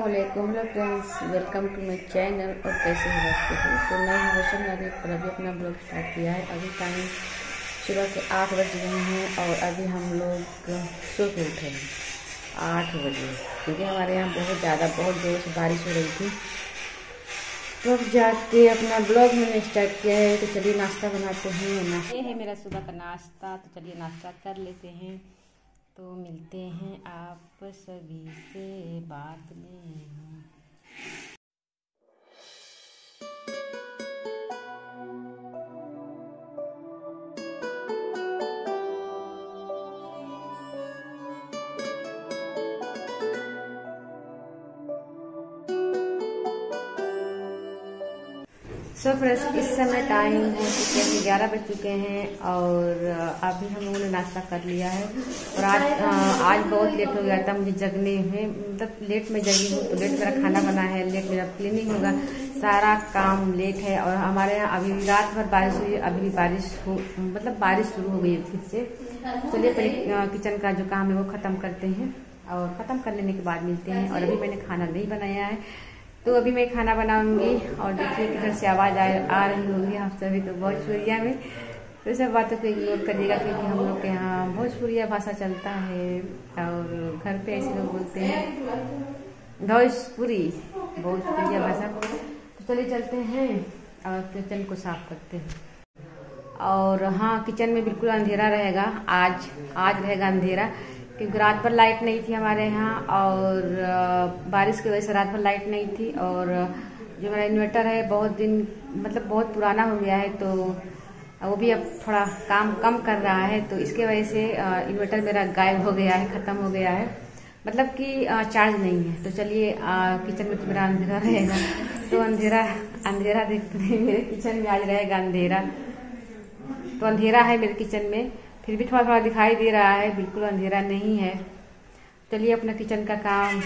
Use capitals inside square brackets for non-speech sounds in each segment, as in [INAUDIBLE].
वालेकुम to my channel और कैसे हो रखते हो तो मैं रोशन अभी पर अभी अपना ब्लॉग स्टार्ट किया है। अभी टाइम सुबह के आठ बज गए हैं और अभी हम लोग सो के उठे हैं। आठ बजे। क्योंकि हमारे यहाँ बहुत ज़्यादा, बहुत ज़ोर से बारिश हो रही थी। तो अब जाके अपना ब्लॉग मैंने स्टार्ट किया है तो चलिए नाश्ता बनाते हैं। नाश्ता ये है मेरा सुबह का नाश्ता तो चलिए नाश्ता कर लेते हैं। तो मिलते हैं आप सभी से बाद में। सो फ्रेंड्स इस समय टाइम हो चुके हैं ग्यारह बज चुके हैं और अभी हम लोगों ने नाश्ता कर लिया है। और आज आज बहुत लेट हो गया था, मुझे जगने में मतलब लेट में जगी हूँ तो लेट मेरा खाना बना है लेट मेरा क्लीनिंग होगा, सारा काम लेट है और हमारे यहाँ अभी रात भर बारिश हुई, अभी भी बारिश हो मतलब बारिश शुरू हो गई है फिर से। चलिए पहले किचन का जो काम है वो ख़त्म करते हैं और ख़त्म कर लेने के बाद मिलते हैं। और अभी मैंने खाना नहीं बनाया है। तो अभी मैं खाना बनाऊँगी और देखिए किधर से आवाज़ आ, आ रही होगी आप सभी को भोजपुरिया में। तो सब बातों को इग्नोर करिएगा क्योंकि हम लोग के यहाँ भोजपुरिया भाषा चलता है और घर पे ऐसे लोग बोलते हैं। भोजपुरी भोजपुरिया भाषा तो चलिए चलते हैं और किचन को साफ़ करते हैं। और हाँ किचन में बिल्कुल अंधेरा रहेगा आज आज रहेगा अंधेरा। क्योंकि रात भर लाइट नहीं थी हमारे यहाँ और बारिश की वजह से रात भर लाइट नहीं थी और, जो मेरा इन्वर्टर है बहुत दिन मतलब बहुत पुराना हो गया है तो वो भी अब थोड़ा काम कम कर रहा है तो इसके वजह से इन्वर्टर मेरा गायब हो गया है, ख़त्म हो गया है। मतलब कि चार्ज नहीं है। तो चलिए किचन में तो मेरा अंधेरा रहेगा। तो अंधेरा अंधेरा देखते हैं, मेरे किचन में आज रहेगा अंधेरा। तो अंधेरा है मेरे किचन में। फिर भी थोड़ा थोड़ा दिखाई दे रहा है, बिल्कुल अंधेरा नहीं है। चलिए अपना किचन का काम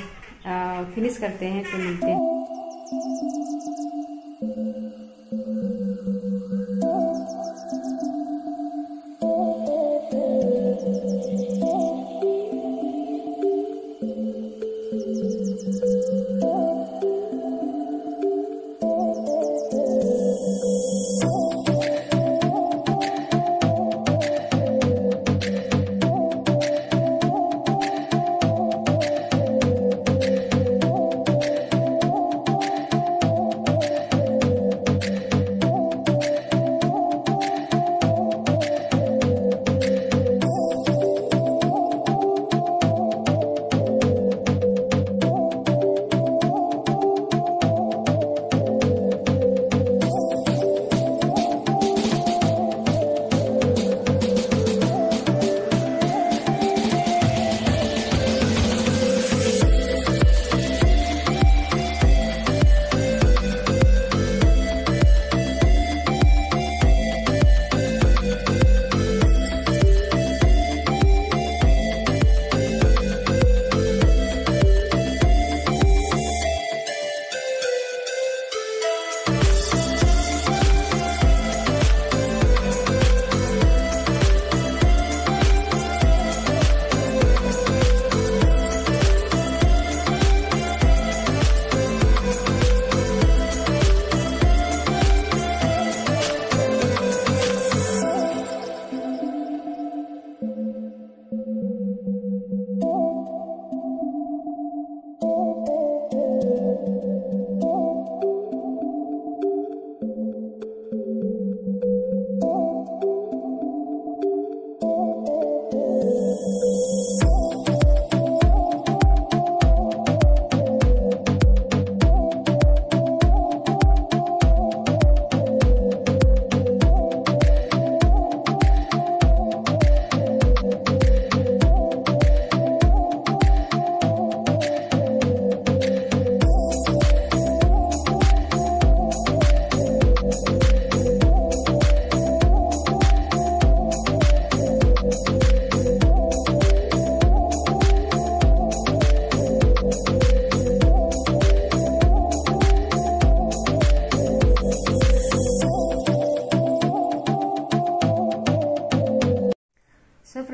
फिनिश करते हैं तो मिलते हैं।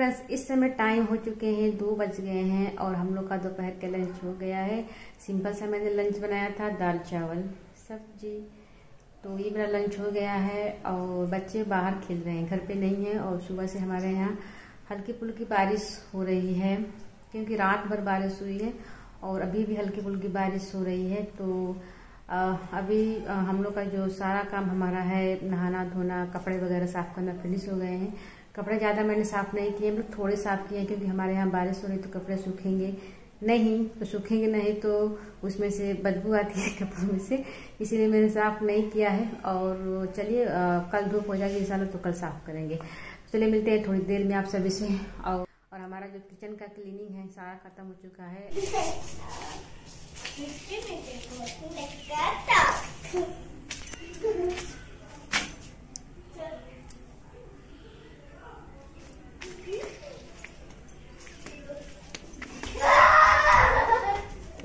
समय टाइम हो चुके हैं, दो बज गए हैं और हम लोग का दोपहर के लंच हो गया है। सिंपल सा मैंने लंच बनाया था, दाल चावल, सब्ज़ी। तो ये मेरा लंच हो गया है और बच्चे बाहर खेल रहे हैं, घर पे नहीं है और सुबह से हमारे यहाँ हल्की फुल्की बारिश हो रही है, क्योंकि रात भर बारिश हुई है और अभी भी हल्की फुल्की बारिश हो रही है। तो अभी हम लोग का जो सारा काम हमारा है नहाना धोना कपड़े वगैरह साफ़ करना फिनिश हो गए हैं। कपड़े ज़्यादा मैंने साफ़ नहीं किए मतलब थोड़े साफ़ किए क्योंकि हमारे यहाँ बारिश हो रही तो कपड़े सूखेंगे। नहीं तो सूखेंगे नहीं तो उसमें से बदबू आती है [LAUGHS] कपड़ों में से, इसीलिए मैंने साफ़ नहीं किया है। और चलिए कल धूप हो जाएगी इंशाल्लाह तो कल साफ़ करेंगे। चलिए, मिलते हैं थोड़ी देर में आप सभी से। और और हमारा जो किचन का क्लीनिंग है, सारा खत्म हो चुका है। [LAUGHS] [LAUGHS]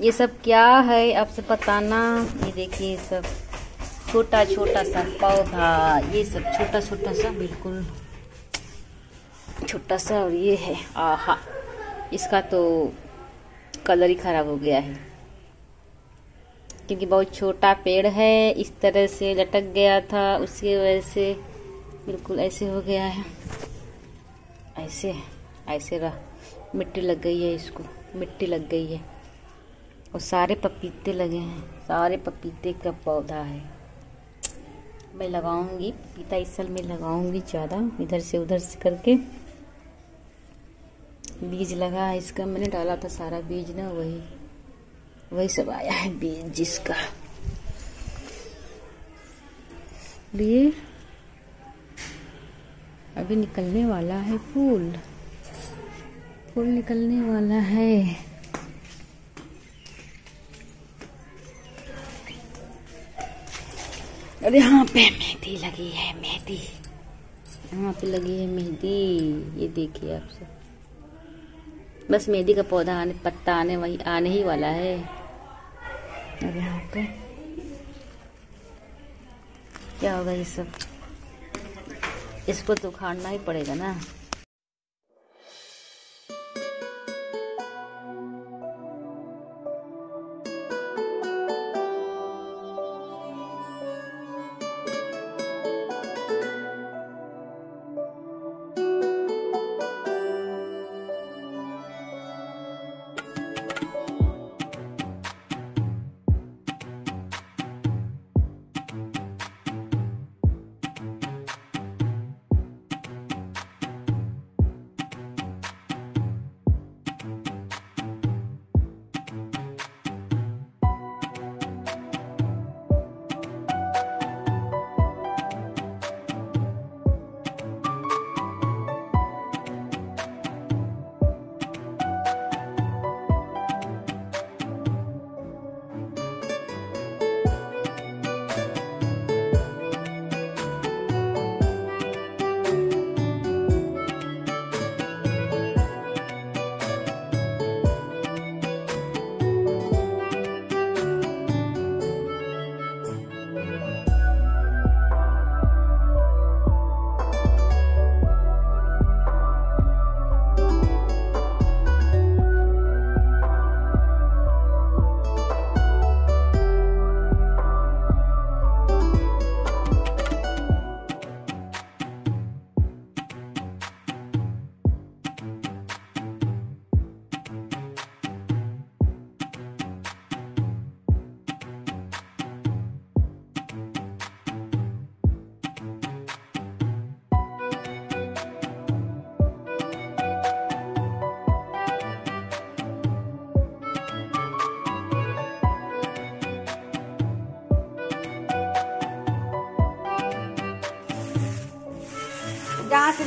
ये सब क्या है? आपसे बताना ये देखिए ये सब। छोटा छोटा सा पौधा। ये सब छोटा छोटा सा, बिल्कुल। छोटा सा और ये है। आहा। इसका तो कलर ही खराब हो गया है। क्योंकि बहुत छोटा पेड़ है। इस तरह से लटक गया था। उसकी वजह से बिल्कुल ऐसे हो गया है। ऐसे ऐसे रहा। मिट्टी लग गई है इसको। मिट्टी लग गई है। और सारे पपीते लगे हैं। सारे पपीते का पौधा है। मैं लगाऊँगी, पपीता इस साल में लगाऊँगी ज़्यादा, इधर से उधर से करके। बीज लगा इसका, मैंने डाला था सारा बीज ना, वही वही सब आया है बीज जिसका। लिए अभी निकलने वाला है फूल। फूल निकलने वाला है। और यहाँ पे मेहंदी लगी है, मेहंदी। यहाँ पे लगी है मेहंदी, ये देखिए आप सब। बस मेहंदी का पौधा आने, पत्ता आने वही, आने ही वाला है। और यहाँ पे क्या होगा ये सब? इसको तो उखाड़ना ही पड़ेगा ना।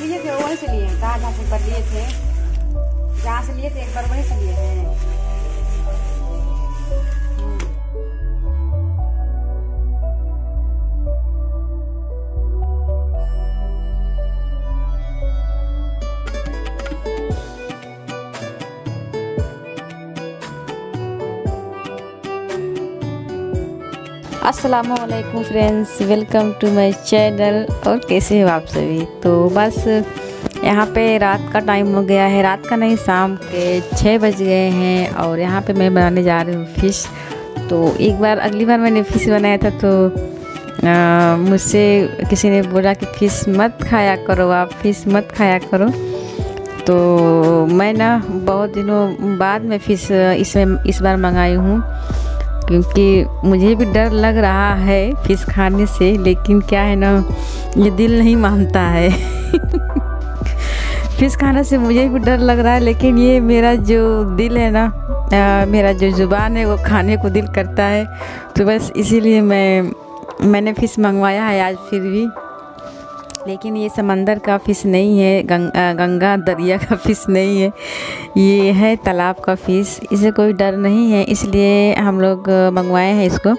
लिए थे, वहीं से लिए कहाँ जहाँ से लिए थे, जहाँ से लिए थे, एक बार वहीं से लिए हैं। असलकुम friends welcome to my channel और कैसे हो आप सभी? तो बस, यहाँ पे रात का टाइम हो गया है। रात का नहीं, शाम के छः बज गए हैं और यहाँ पे मैं बनाने जा रही हूँ फ़िश तो एक बार, अगली बार मैंने फ़िश बनाया था तो मुझसे किसी ने बोला कि फ़िश मत खाया करो आप फ़िश मत खाया करो। तो मैं ना बहुत दिनों बाद में फ़िश इसमें, इस बार मंगाई हूँ। क्योंकि मुझे भी डर लग रहा है फ़िश खाने से लेकिन क्या है ना ये दिल नहीं मानता है। [LAUGHS] फ़िश खाने से मुझे भी डर लग रहा है लेकिन ये मेरा जो दिल है ना आ, मेरा जो ज़ुबान है वो खाने को दिल करता है। तो बस इसीलिए मैं मैंने फ़िश मंगवाया है आज फिर भी। लेकिन ये समंदर का फ़िश नहीं है गंग, गंगा दरिया का [LAUGHS] फ़िश नहीं है। ये है तालाब का फ़िश। इसे कोई डर नहीं है इसलिए हम लोग मंगवाए हैं इसको।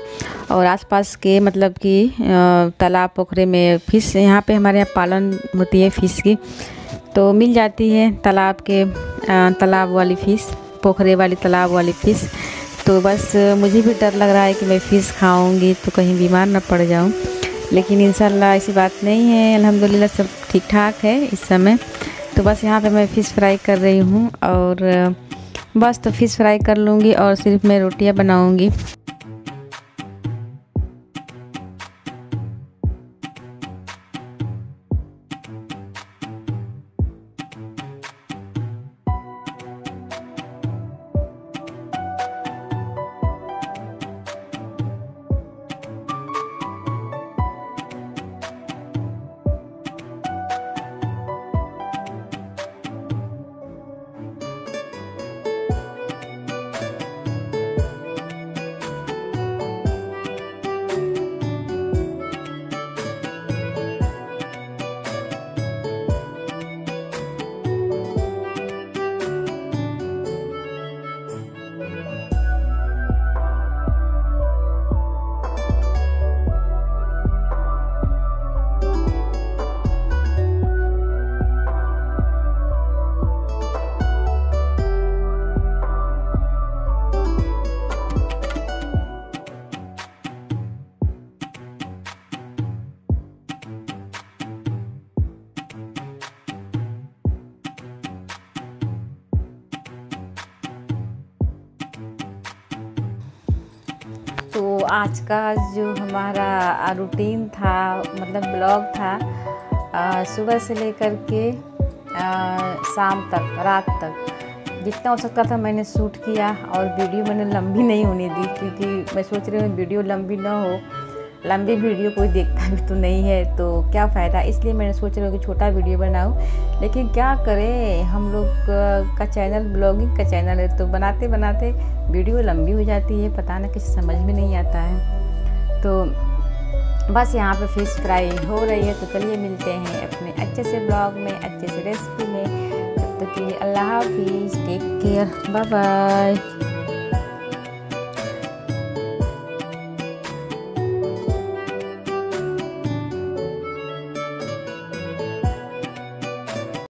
और आसपास के मतलब कि तालाब पोखरे में फ़िश यहाँ पे हमारे यहाँ पालन होती है फ़िश की। तो मिल जाती है तालाब के तालाब वाली फ़िश पोखरे वाली तालाब वाली फ़िश। तो बस मुझे भी डर लग रहा है कि मैं फ़िश खाऊँगी तो कहीं बीमार ना पड़ जाऊँ। लेकिन इन ऐसी बात नहीं है। अल्हम्दुलिल्लाह सब ठीक ठाक है इस समय। तो बस यहाँ पे मैं फ़िश फ्राई कर रही हूँ और, बस तो फ़िश फ्राई कर लूँगी और सिर्फ़ मैं रोटियाँ बनाऊँगी। आज का जो हमारा रूटीन था मतलब ब्लॉग था सुबह से लेकर के शाम तक, रात तक, जितना हो सकता था मैंने शूट किया और वीडियो मैंने लंबी नहीं होने दी, क्योंकि मैं सोच रही हूँ वीडियो लंबी ना हो लंबी वीडियो कोई देखता भी तो नहीं है तो क्या फ़ायदा? इसलिए मैंने सोच रही हूँ कि छोटा वीडियो बनाऊँ। लेकिन क्या करें? हम लोग का चैनल, ब्लॉगिंग का चैनल है तो बनाते बनाते वीडियो लंबी हो जाती है, पता ना किसी समझ में नहीं आता है। तो बस यहाँ पे फ़िश फ्राई हो रही है तो चलिए मिलते हैं अपने अच्छे से ब्लॉग में, अच्छे से रेसिपी में। तब तक अल्लाह हाफिज़ टेक केयर बाय बाय